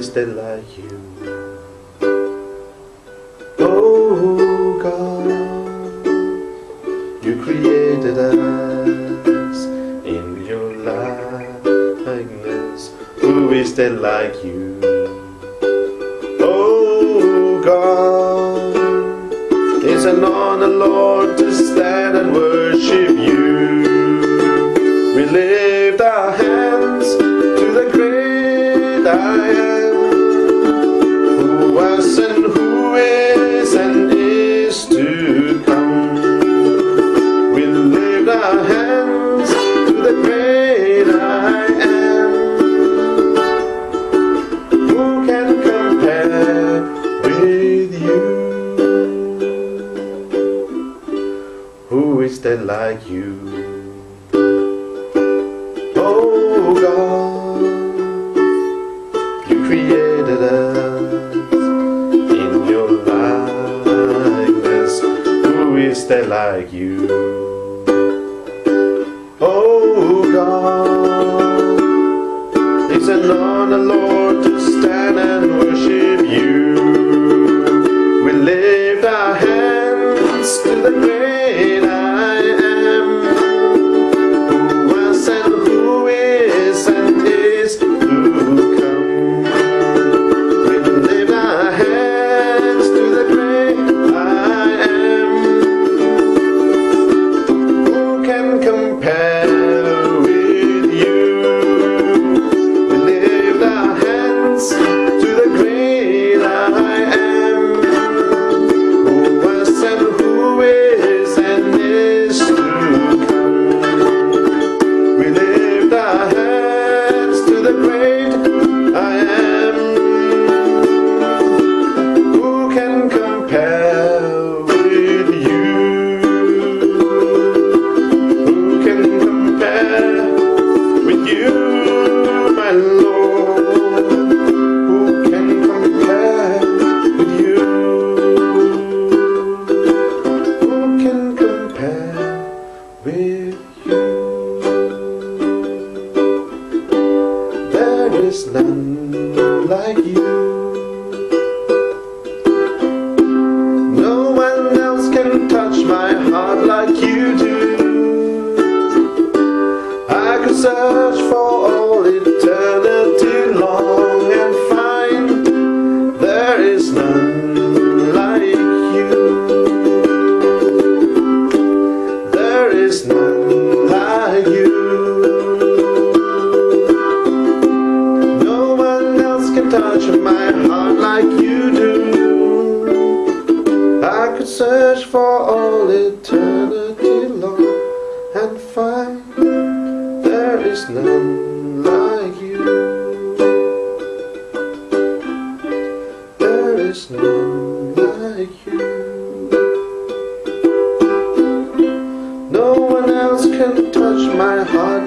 is there like you? Oh God, you created us in your likeness. Who is there like you? Oh God, it's an honor, Lord, to stand and worship you. We lift our hands to the great I am, Who is there like you? Oh God, you created us in your likeness. Who is there like you? Oh God, it's an honor, Lord, to stand and worship you. We lift our hands to the great There is none like you. No one else can touch my heart like you do. I could search for search for all eternity long and find there is none like you. There is none like you. No one else can touch my heart.